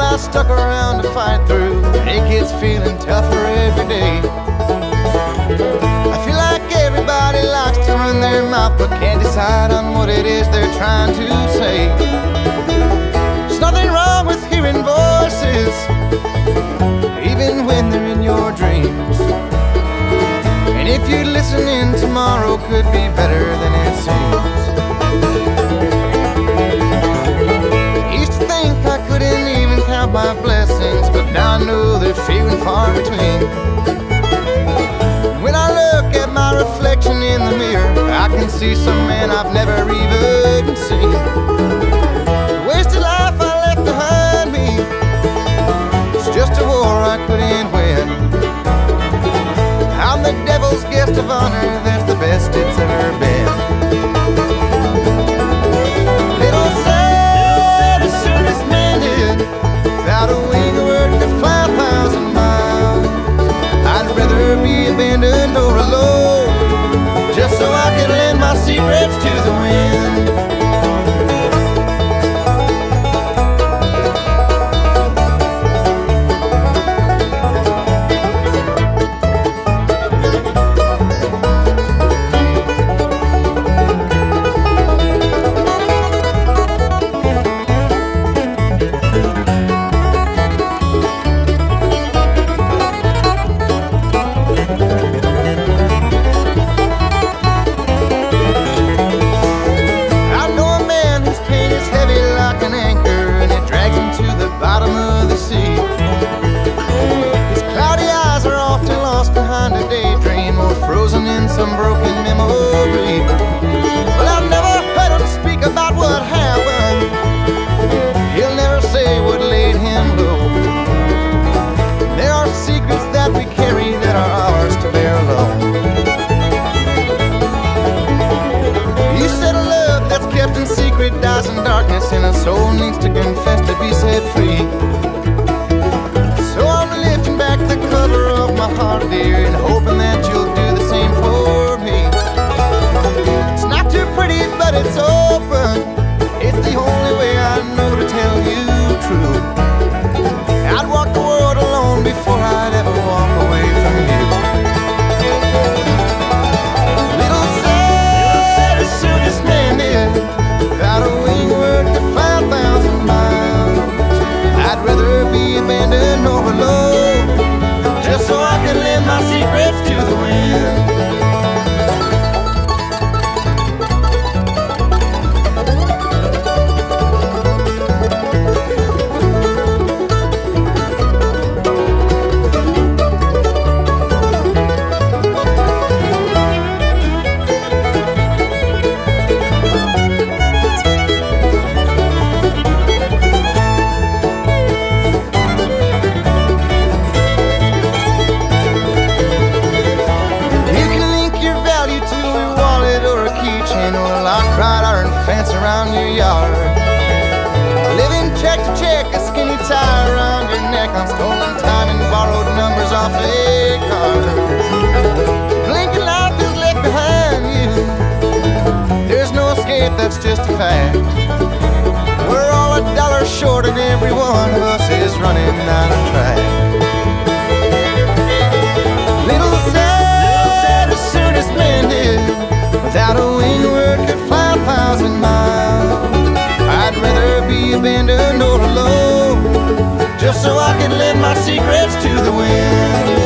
I stuck around to fight through. It gets feeling tougher every day. I feel like everybody likes to run their mouth, but can't decide on what it is they're trying to say. There's nothing wrong with hearing voices, even when they're in your dreams. And if you listen in tomorrow could be but few and far between. When I look at my reflection in the mirror, I can see some man I've never even seen. It's lights around your yard. Living check to check, a skinny tie around your neck. I'm stolen time and borrowed numbers off a card. Blinking life is left behind you. There's no escape, that's just a fact. We're all a dollar short, and every one of us is running out of track. just so I could lend my secrets to the wind.